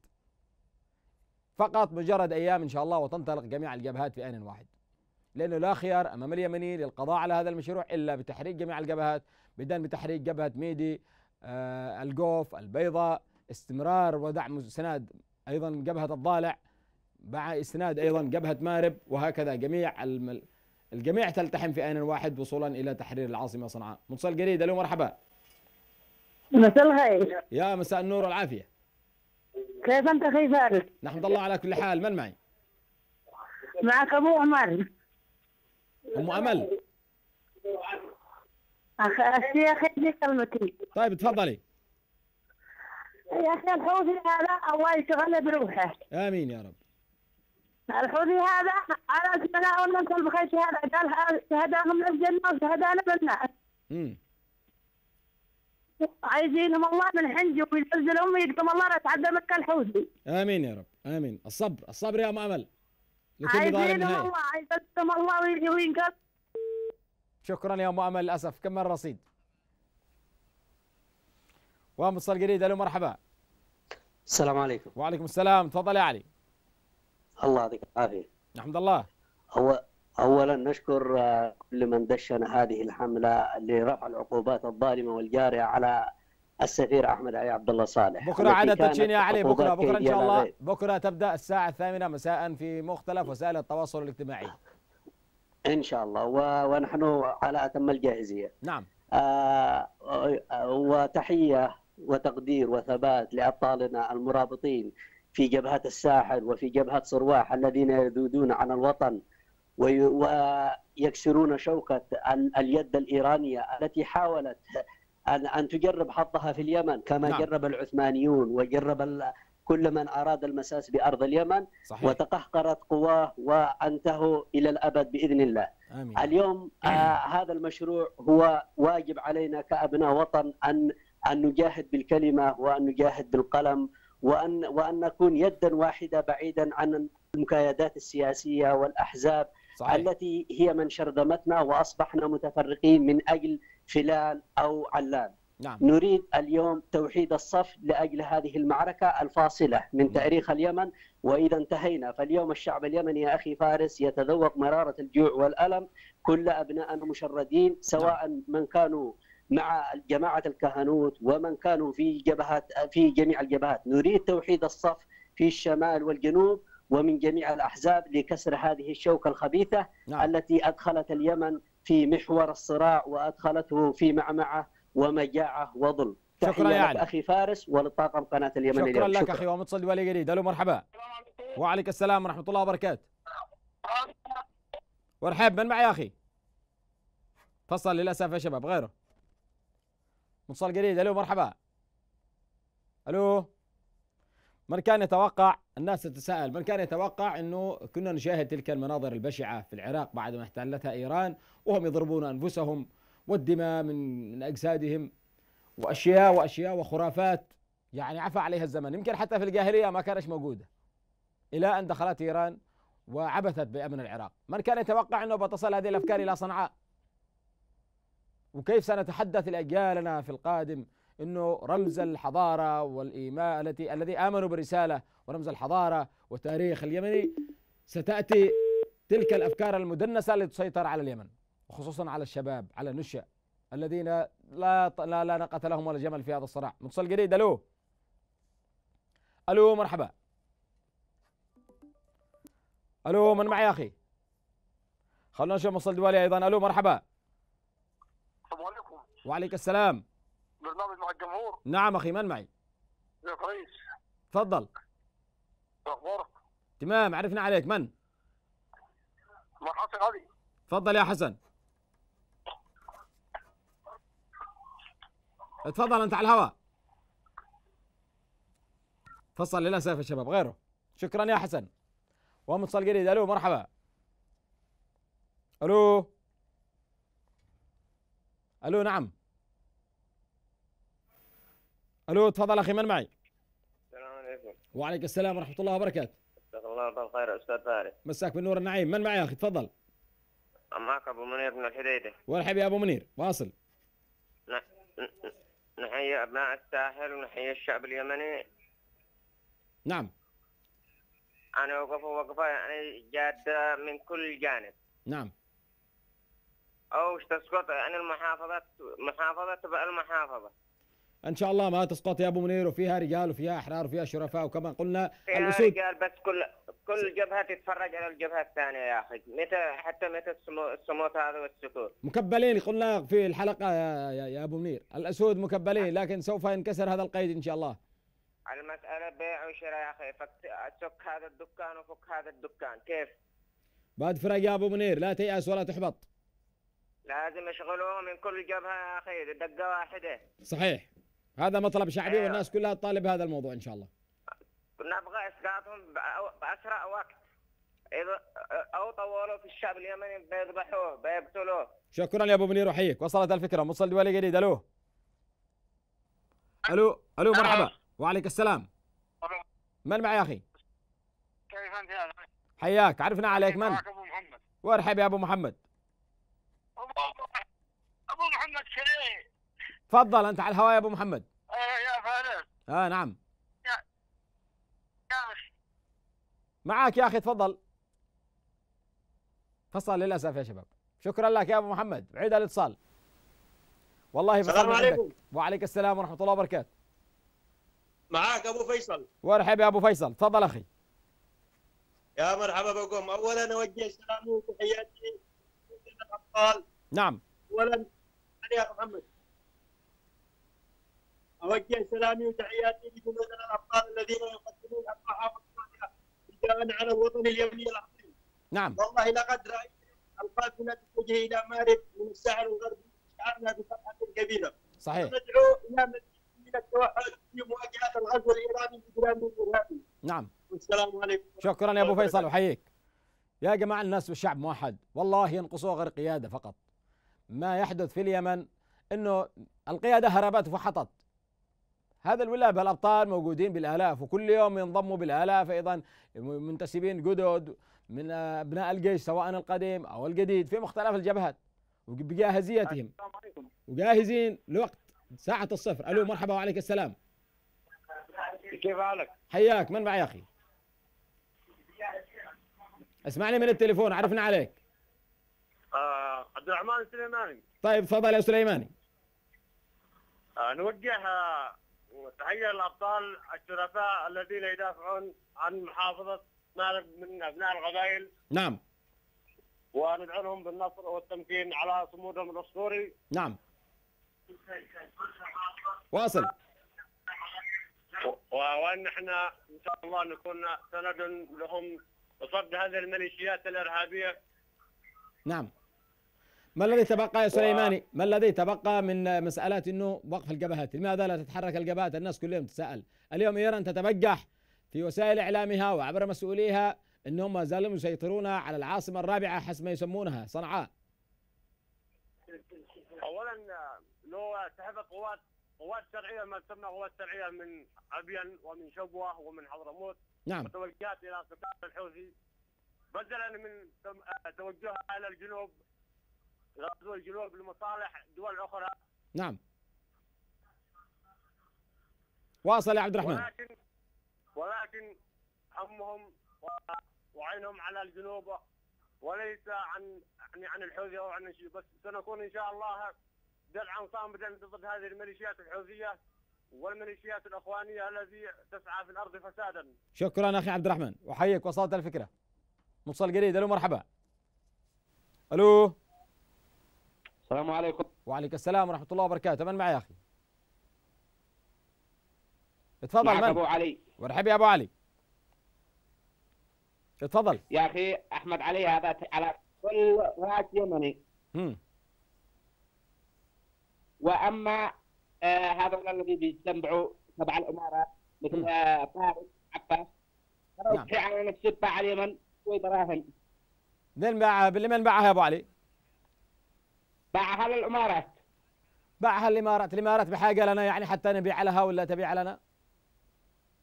فقط مجرد أيام إن شاء الله وتنطلق جميع الجبهات في آن واحد. لأنه لا خيار أمام اليمني للقضاء على هذا المشروع إلا بتحريك جميع الجبهات بدءا بتحريك جبهة ميدي آه الجوف البيضاء استمرار ودعم سناد أيضا جبهة الضالع مع اسناد أيضا جبهة مارب وهكذا جميع الم- الجميع تلتحم في آن واحد وصولا إلى تحرير العاصمة صنعاء. متصل جديد ألو مرحبا. مساء الخير. يا مساء النور والعافية. كيف أنت أخي فارس؟ نحمد الله على كل حال من معي؟ معك أبو عمر. أم أمل. اخ الشيخ ادي كلمتي؟ طيب تفضلي. يا أخي الحوثي هذا الله يشغله بروحه. آمين يا رب. الحوثي هذا على السماء والمنصب بخير شهادة. قال شهداهم للجنه وشهدانا بالنار امم عايزينهم الله من حنجي وينزلهم ويقدم الله لا يتعدى مكة الحوثي. آمين يا رب. آمين. الصبر. الصبر يا أم أمل. عايزينهم الله. عايزينهم الله ويجي وينقذ شكرا يا أم أمل. للأسف كم مرة رصيد؟ ومتصل جديد ألو مرحبا. السلام عليكم. وعليكم السلام. تفضل يا علي. الله يعطيك العافية. نحمد الله أو اولا نشكر آه، كل من دشن هذه الحملة لرفع العقوبات الظالمة والجارية على السفير أحمد علي عبد الله صالح. بكرة عاد تدشين يا علي بكرة بكرة إن شاء الله. غير. بكرة تبدأ الساعة الثامنة مساء في مختلف وسائل التواصل الاجتماعي. إن شاء الله. و- ونحن على أتم الجاهزية. نعم. آه، آه، وتحية وتقدير وثبات لأبطالنا المرابطين في جبهة الساحل وفي جبهة صرواح الذين يذودون عن الوطن ويكسرون شوكة ال- اليد الإيرانية التي حاولت ان أن تجرب حظها في اليمن كما نعم. جرب العثمانيون وجرب كل من أراد المساس بأرض اليمن صحيح وتقهقرت قواه وأنتهوا إلى الأبد بإذن الله. آمين اليوم آه هذا المشروع هو واجب علينا كأبناء وطن ان أن نجاهد بالكلمة وأن نجاهد بالقلم وان وأن نكون يدا واحدة بعيدا عن المكايدات السياسية والأحزاب صحيح. التي هي من شرذمتنا وأصبحنا متفرقين من أجل فلان أو علان. نعم. نريد اليوم توحيد الصف لأجل هذه المعركة الفاصلة من تاريخ اليمن وإذا انتهينا فاليوم الشعب اليمني يا أخي فارس يتذوق مرارة الجوع والألم كل ابنائنا مشردين سواء من كانوا مع جماعة الكهنوت ومن كانوا في جبهات في جميع الجبهات. نريد توحيد الصف في الشمال والجنوب ومن جميع الأحزاب لكسر هذه الشوكة الخبيثة نعم. التي أدخلت اليمن في محور الصراع وأدخلته في معمعة ومجاعة وظلم. شكراً يا علي. أخي فارس ولطاقم قناة اليمن شكرا اليوم. لك أخي ومتصل ولي جديد ألو مرحبا. وعليك السلام ورحمة الله وبركاته. ورحب من معي يا أخي؟ فصل للأسف يا شباب غيره. متصل جديد ألو مرحبا. ألو؟ من كان يتوقع الناس تتساءل من كان يتوقع إنه كنا نشاهد تلك المناظر البشعة في العراق بعد ما احتلتها إيران وهم يضربون أنفسهم والدماء من من أجسادهم وأشياء وأشياء وخرافات. يعني عفى عليها الزمن. يمكن حتى في الجاهلية ما كانش موجودة. إلى أن دخلت إيران وعبثت بأمن العراق. من كان يتوقع إنه بتصل هذه الأفكار إلى صنعاء؟ وكيف سنتحدث لأجيالنا في القادم؟ إنه رمز الحضارة والايمان التي الذي آمنوا بالرسالة ورمز الحضارة والتاريخ اليمني. ستأتي تلك الأفكار المدنسة لتسيطر على اليمن وخصوصا على الشباب على النشأ الذين لا لا لا ناقة لهم ولا جمل في هذا الصراع. متصل جديد ألو. ألو مرحبا. ألو من معي يا أخي؟ خلونا نشوف مصل دوالي أيضا. ألو مرحبا. السلام عليكم. وعليك السلام. برنامج مع الجمهور. نعم أخي من معي؟ يا رئيس تفضل. أخبارك؟ تمام عرفنا عليك. من؟ مع حسن علي. تفضل يا حسن. تفضل أنت على الهواء فصل للأسف يا شباب غيره. شكرا يا حسن. ومتصل جديد. ألو مرحبا. ألو. ألو نعم. ألو تفضل أخي من معي؟ السلام عليكم. وعليك السلام ورحمة الله وبركاته. جزاك الله بالخير أستاذ فارس. مساك بالنور النعيم. من معي يا أخي؟ تفضل. معك أبو منير من الحديدة. والحب يا أبو منير. واصل. ن- نحيي أبناء الساحل ونحيي الشعب اليمني. نعم. أنا وقفوا وقفة يعني جادة من كل جانب. نعم. أو تسقط يعني المحافظة؟ محافظة تبع المحافظه إن شاء الله ما تسقط يا أبو منير وفيها رجال وفيها أحرار وفيها شرفاء وكما قلنا فيها الأسود. رجال بس كل كل جبهة تتفرج على الجبهة الثانية يا أخي. متى حتى متى الصمود هذا والسكوت؟ مكبلين قلنا في الحلقة يا, يا, يا أبو منير. الأسود مكبلين لكن سوف ينكسر هذا القيد إن شاء الله. المساله بيع وشراء يا أخي. فك هذا الدكان وفك هذا الدكان. كيف؟ بعد فرق يا أبو منير لا تيأس ولا تحبط. لازم يشغلوه من كل جبهة يا أخي دقة واحدة. صحيح. هذا مطلب شعبي أيوة. والناس كلها تطالب هذا الموضوع إن شاء الله. نبغى إسقاطهم بأسرع وقت. إذا أو طولوا في الشعب اليمني بيذبحوه بيقتلوه. شكرا يا أبو منير أحييك. وصلت الفكرة. مصل دولي جديد ألو. ألو. ألو مرحبا. وعليك السلام. من معي يا أخي؟ كيف أنت يا؟ حياك. عرفنا عليك من؟ أبو محمد. وارحب يا أبو محمد. أبو محمد شريف. تفضل أنت على الهواء يا أبو محمد. آه يا فارس آه نعم. يا أخي. معك يا أخي تفضل. فصل للأسف يا شباب. شكرا لك يا أبو محمد. عيد الاتصال. والله السلام. عليكم. وعليك السلام ورحمة الله وبركاته. معاك أبو فيصل. وارحب يا أبو فيصل. تفضل أخي. يا مرحبا بكم. اولا أوجه سلامي وتحياتي للابطال نعم. اولا علي يا محمد. أوجه سلامي وتحياتي لجنود الابطال الذين يقدمون ارواحهم دفاعا على الوطن اليمني العظيم. نعم. والله لقد رأيت القافله تتجه إلى مارب من الساحل الغربي شعرنا بفرحه كبيره صحيح. ندعو إلى مزيد من التوحد في مواجهة الغزو الإيراني ببلاد الارهابي نعم. والسلام عليكم. شكرا يا أبو فيصل وحييك يا جماعة الناس والشعب موحد. والله ينقصوه غير قيادة فقط. ما يحدث في اليمن إنه القيادة هربت وفحطت. هذا الولاء الابطال موجودين بالآلاف وكل يوم ينضموا بالآلاف أيضا منتسبين جدد من أبناء الجيش سواء القديم أو الجديد في مختلف الجبهات وبجاهزيتهم. وجاهزين لوقت ساعة الصفر. ألو مرحبا وعليك السلام. كيف حالك؟ حياك من معي يا أخي؟ اسمعني من التليفون عرفنا عليك. آه عبد الرحمن السليماني طيب تفضل يا سليماني. آه نوجه آه تحية للأبطال الشرفاء الذين يدافعون عن محافظة مارب من أبناء القبائل. نعم. وندعو لهم بالنصر والتمكين على صمودهم الأسطوري. نعم. واصل. و- وأن إحنا إن شاء الله نكون سند لهم بصد هذه الميليشيات الإرهابية. نعم. ما الذي تبقى يا سليماني؟ ما الذي تبقى من مسألة إنه وقف الجبهات؟ لماذا لا تتحرك الجبهات؟ الناس كل يوم تتساءل. اليوم إيران تتبجح في وسائل إعلامها وعبر مسؤوليها إنهم ما زالوا يسيطرون على العاصمة الرابعة حسب ما يسمونها صنعاء. اولا لو سحب قوات قوات شرعية ما تسمى قوات شرعية من ابين ومن شبوة ومن حضرموت. نعم. وتوجهات إلى قطاع الحوثي. بدلا من توجهها إلى الجنوب غزو الجنوب لمصالح دول أخرى. نعم. واصل يا عبد الرحمن. ولكن ولكن همهم وعينهم على الجنوب وليس عن يعني عن الحوثي أو عن بس سنكون إن شاء الله درعا صامدا ضد هذه الميليشيات الحوثية والميليشيات الأخوانية التي تسعى في الأرض فسادا. شكرا أخي عبد الرحمن. واحييك وصلت الفكرة. متصل جديد. ألو مرحبا. ألو. السلام عليكم. وعليك السلام ورحمة الله وبركاته. من معي يا أخي؟ اتفضل معك من؟ أبو علي. مرحبا يا أبو علي. اتفضل. يا أخي أحمد علي هذا على كل راس يمني. مم. وأما آه هذول الذي بيتبعوا تبع الامارات مثل آه طارق عباس. نعم. تروح على نفس تبع اليمن شوي دراهم. منين باعها لمن باعها يا أبو علي؟ باعها للإمارات. باعها الإمارات. الإمارات بحاجة لنا يعني حتى نبيع لها ولا تبيع لنا؟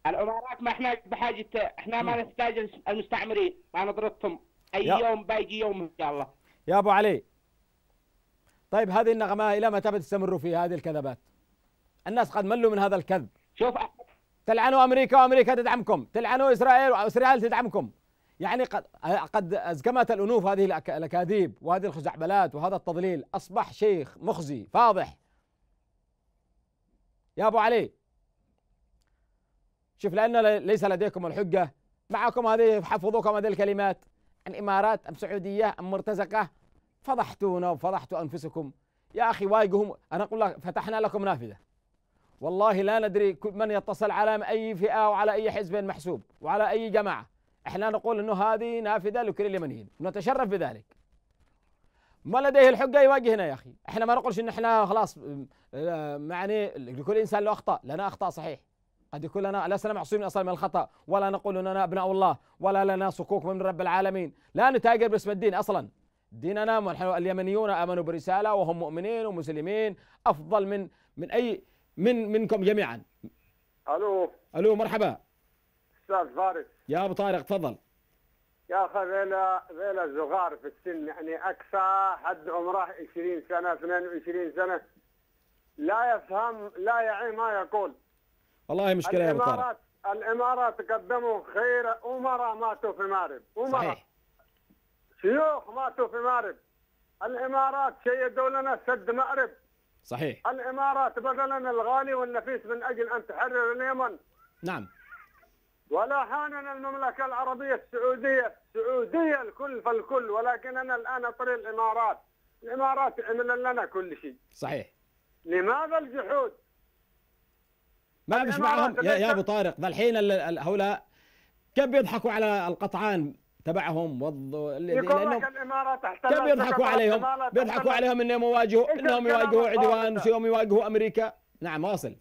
الإمارات ما إحنا بحاجة إحنا ما نحتاج المستعمرين ما نضربهم أي يا- يوم بايجي يوم إن شاء الله. يا أبو علي. طيب هذه النغمة إلى متى بتستمروا في هذه الكذبات؟ الناس قد ملوا من هذا الكذب. شوف تلعنوا أمريكا وأمريكا تدعمكم. تلعنوا إسرائيل وإسرائيل تدعمكم. يعني قد قد أزكمت الأنوف هذه الأكاذيب وهذه الخزعبلات وهذا التضليل. أصبح شيخ مخزي فاضح. يا أبو علي شوف لأن ليس لديكم الحجة معكم هذه حفظوكم هذه الكلمات. عن امارات أم سعودية أم مرتزقة؟ فضحتونا وفضحتوا أنفسكم. يا أخي واجههم أنا أقول لك فتحنا لكم نافذة. والله لا ندري من يتصل على أي فئة وعلى أي حزب محسوب وعلى أي جماعة. إحنا نقول إنه هذه نافذة لكل اليمنيين نتشرف بذلك. ما لديه الحجه يواجهنا يا أخي. إحنا ما نقولش إن إحنا خلاص آه، يعني لكل إنسان له أخطاء. لنا أخطاء صحيح. قد يكون لنا لسنا معصومين أصلا من الخطأ ولا نقول إننا أبناء الله ولا لنا صكوك من رب العالمين. لا نتاجر باسم الدين أصلا. ديننا ونحن اليمنيون آمنوا برسالة وهم مؤمنين ومسلمين أفضل من من أي من منكم جميعا. ألو. ألو مرحبا. أستاذ فارس. يا أبو طارق تفضل. يا أخي ذيلا ذيلا صغار في السن؟ يعني أقصى حد عمره 20 سنة 22 سنة. لا يفهم لا يعي ما يقول. والله مشكلة يا أبو طارق. الإمارات الإمارات قدموا خير امراء ماتوا في مارب امراء صحيح. شيوخ ماتوا في مارب الإمارات شيدوا لنا سد مأرب. صحيح. الإمارات بذلنا الغالي والنفيس من أجل أن تحرر اليمن. نعم. ولا حاننا المملكة العربية السعودية السعوديه الكل فالكل ولكننا الآن طريق الإمارات. الإمارات عمل لنا كل شيء. صحيح. لماذا الجحود؟ ما فيش معهم. يا, يا أبو طارق ذا الحين ال- ال- هؤلاء كيف بيضحكوا على القطعان تبعهم يقول لأنهم كيف بيضحكوا عليهم؟ الإمارات بيضحكوا عليهم إنهم يواجهوا إنهم يواجهوا عدوان؟ ويوم يواجهوا أمريكا. نعم واصل.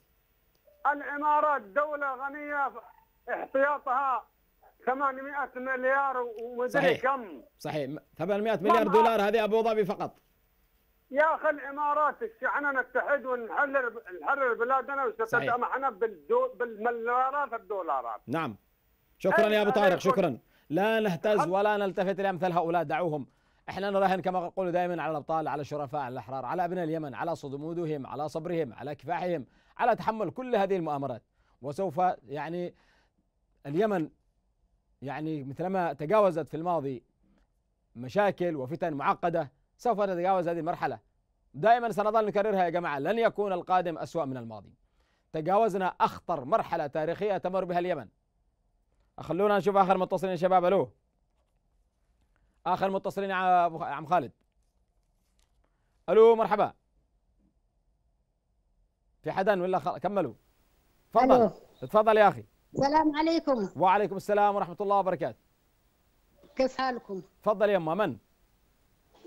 الإمارات دولة غنية إحتياطها 800 مليار ومدري. كم. صحيح. 800 مليار دولار هذه أبو ظبي فقط. يا أخي الإمارات إحنا نتحد ونحرر نحرر بلادنا وستسمحنا بالدو بالمليارات الدولارات. نعم. شكرا يا أبو طارق شكرا. لا نهتز ولا نلتفت لأمثال هؤلاء دعوهم. إحنا نراهن كما نقول دائما على الأبطال على الشرفاء على الأحرار على أبناء اليمن على صمودهم على صبرهم على كفاحهم على تحمل كل هذه المؤامرات. وسوف يعني اليمن يعني مثلما تجاوزت في الماضي مشاكل وفتن معقدة سوف نتجاوز هذه المرحلة. دائما سنظل نكررها يا جماعة لن يكون القادم أسوأ من الماضي. تجاوزنا أخطر مرحلة تاريخية تمر بها اليمن. خلونا نشوف آخر متصلين يا شباب. ألو. آخر متصلين يا عم خالد. ألو مرحبا. في حدا ولا خل... كملوا. تفضل. تفضل يا أخي. السلام عليكم. وعليكم السلام ورحمة الله وبركاته. كيف حالكم؟ تفضل يما من؟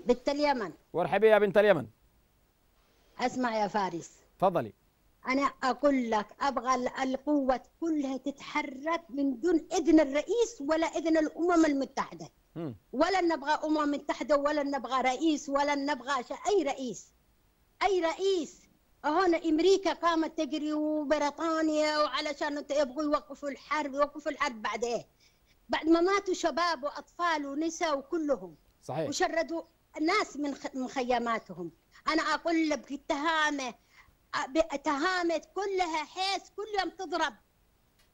بنت اليمن. وارحبي يا بنت اليمن. أسمع يا فارس. تفضلي. أنا أقول لك أبغى ال- القوة كلها تتحرك من دون إذن الرئيس ولا إذن الأمم المتحدة. مم. ولا نبغى أمم متحدة ولا نبغى رئيس ولا نبغى أي رئيس؟ أي رئيس؟ هون أمريكا قامت تجري وبريطانيا وعلشان يبغوا يوقفوا الحرب يوقفوا الحرب بعد إيه؟ بعد ما ماتوا شباب وأطفال ونساء وكلهم. صحيح. وشردوا ناس من خياماتهم. أنا أقول لك بالتهامه تهامت كلها حيس كل يوم تضرب.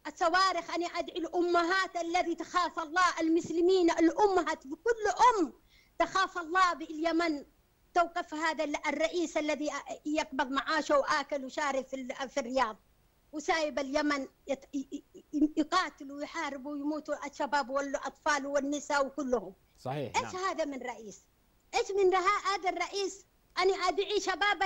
الصواريخ أنا أدعي الأمهات الذي تخاف الله المسلمين الأمهات بكل أم تخاف الله باليمن. توقف هذا الرئيس الذي يقبض معاشه وآكل وشارب في في الرياض. وسايب اليمن يقاتلوا ويحاربوا ويموتوا الشباب والأطفال والنساء وكلهم. صحيح إيش نعم. هذا من رئيس؟ إيش من هذا الرئيس؟ أنا أدعي شباب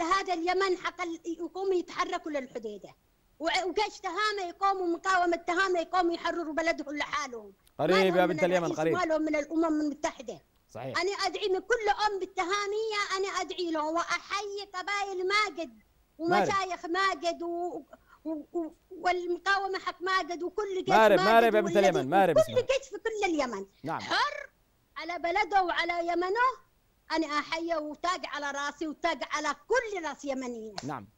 هذا اليمن حق يقوموا يتحركوا للحديدة. وجيش تهامه يقوموا مقاومة تهامه يقوموا يحرروا بلدهم لحالهم. قريب يا بنت اليمن قريب. من الأمم المتحدة. صحيح. أنا أدعي من كل أم بالتهاميه أنا أدعي لهم. وأحيي قبائل ماجد ومشايخ ماجد و... و... و... والمقاومة حق ماجد وكل جيش مارب- ماجد مارب يا بنت اليمن، مارب كل. جيش في كل اليمن. نعم. حر على بلده وعلى يمنه. أنا أحيي وتاج على رأسي وتاج على كل رأس يمنية. نعم.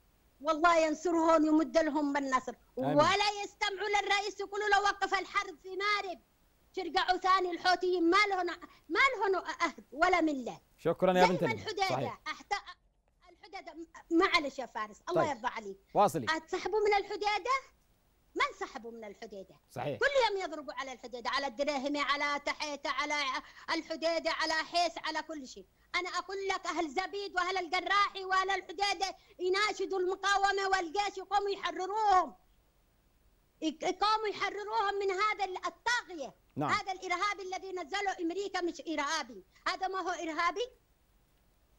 والله ينصرهم يمد لهم بالنصر. ولا يستمعوا للرئيس يقولوا له وقف الحرب في مارب ترجعوا ثاني الحوثيين ما لهم ما لهم عهد ولا ملة. شكرا يا بنت صحيح. أحت... الحديدة معلش يا فارس. الله طيب. يرضى عليك. واصلي. انسحبوا من الحديدة؟ ما انسحبوا من الحديدة. صحيح. كل يوم يضربوا على الحديدة على الدراهمه على تحيته على الحديدة على حيس على كل شيء. أنا أقول لك أهل زبيد وأهل القراحي وأهل الحديدة يناشدوا المقاومة والجيش يقوموا يحرروهم. يقوموا يحرروهم من هذا الطاغية. نعم. هذا الإرهابي الذي نزله أمريكا مش إرهابي. هذا ما هو إرهابي؟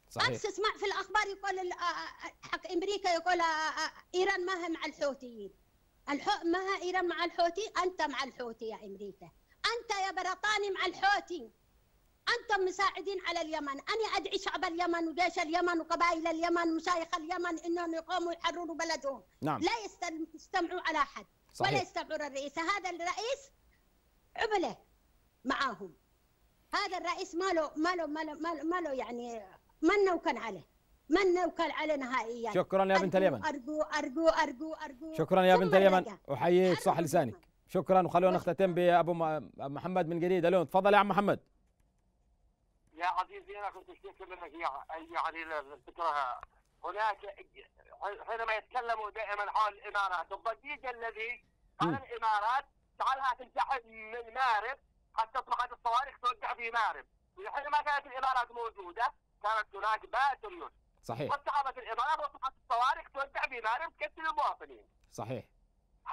صحيح. امس اسمع في الأخبار يقول آه، آه، حق أمريكا يقول آه، إيران ما هي مع الحوثيين. الحو... ما هي إيران مع الحوثي؟ أنت مع الحوثي يا أمريكا. أنت يا بريطاني مع الحوثي. أنتم مساعدين على اليمن. أنا أدعي شعب اليمن وجيش اليمن وقبائل اليمن ومشايخ اليمن إنهم يقوموا يحرروا بلدهم. نعم. لا يستمعوا على أحد. صحيح. ولا يستمعوا للرئيس هذا الرئيس عمله معاهم. هذا الرئيس ما له ما له ما له ما له, ما له يعني من وكل عليه. من وكل عليه نهائيا. شكرا يا بنت أرجو- اليمن. ارجو ارجو ارجو أرجو شكرا يا بنت اليمن. أحييك صح لسانك. شكرا. وخلونا نختتم بأبو محمد من جديد. اليوم تفضل يا عم محمد. يا عزيزي أنا كنت أشتكي منك يا يعني الفكرة. هناك حينما يتكلموا دائما حول الإمارات الضجيج الذي على الإمارات. جعلها تنسحب من مارب حتى اصبحت الصواريخ توقع في مارب حينما كانت الإمارات موجودة. كانت هناك باتريوت صحيح. وانسحبت الإمارات واصبحت الصواريخ توقع في مارب تقتل المواطنين. صحيح.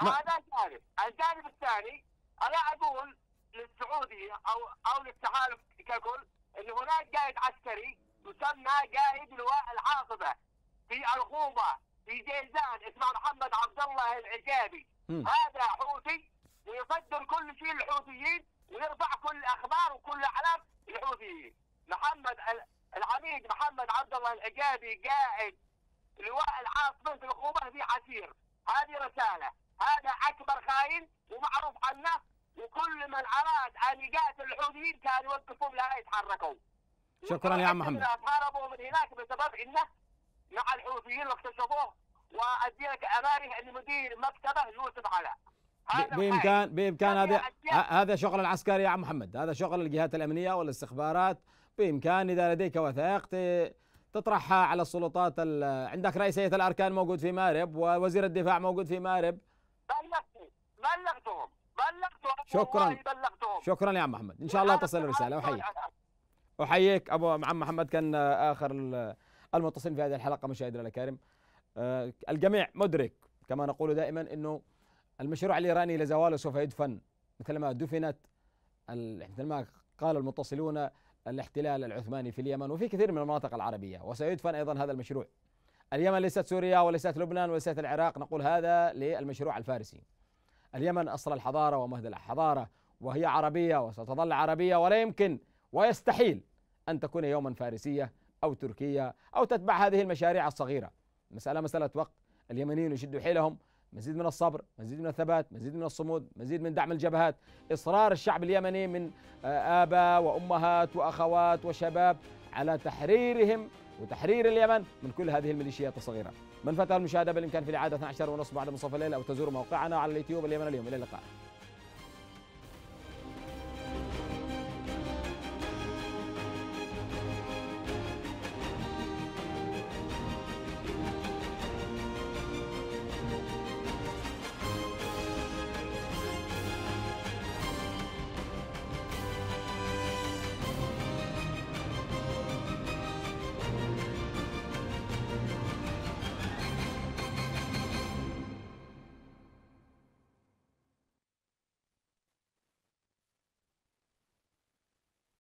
ما- هذا جانب، الجانب الثاني أنا أقول للسعودية أو أو للتحالف ككل إن هناك قائد عسكري يسمى قائد لواء العاصفه في الخومه في جيزان اسمه محمد عبد الله العجابي. هذا حوثي ويصدر كل شيء للحوثيين ويرفع كل الاخبار وكل اعلام للحوثيين محمد ال- العميد محمد عبد الله العجابي قائد لواء العاصمة في الخومه في عسير. هذه رسالة. هذا أكبر خاين ومعروف عنه وكل من أراد أن يقاتل الحوثيين كانوا يوقفون لا يتحركوا شكرا يا عم محمد. هربوا من هناك بسبب إنه مع الحوثيين واكتشفوه وأدي لك امانه ان مدير مكتبة يوسف علاء بامكان بإمكان هذا هذا شغل العسكري يا عم محمد. هذا شغل الجهات الأمنية والاستخبارات. بإمكان إذا لديك وثائق تطرحها على السلطات ال- عندك رئيسية الأركان موجود في مارب ووزير الدفاع موجود في مارب. بلغتهم بلغتهم. بلغتهم. شكراً. بلغتهم. شكرا يا عم محمد. إن شاء الله تصل الرسالة. أحييك. أحييك. أبو عم محمد كان آخر ال- المتصل في هذه الحلقة. مشاهدينا الكرام الجميع مدرك كما نقول دائما إنه المشروع الإيراني لزواله سوف يدفن مثلما دفنت ال- مثل ما قال المتصلون الاحتلال العثماني في اليمن وفي كثير من المناطق العربية وسيدفن أيضا هذا المشروع. اليمن ليست سوريا وليست لبنان وليست العراق نقول هذا للمشروع الفارسي. اليمن أصل الحضارة ومهد الحضارة وهي عربية وستظل عربية ولا يمكن ويستحيل أن تكون يوما فارسية أو تركية أو تتبع هذه المشاريع الصغيرة. مسألة مسألة وقت. اليمنيين يشدوا حيلهم مزيد من الصبر مزيد من الثبات مزيد من الصمود مزيد من دعم الجبهات. إصرار الشعب اليمني من آه، آباء وأمهات وأخوات وشباب على تحريرهم وتحرير اليمن من كل هذه الميليشيات الصغيرة. من فتح المشاهدة بالإمكان في العاده 12 ونصف بعد منتصف الليل أو تزور موقعنا على اليوتيوب. اليمن اليوم إلى اللقاء.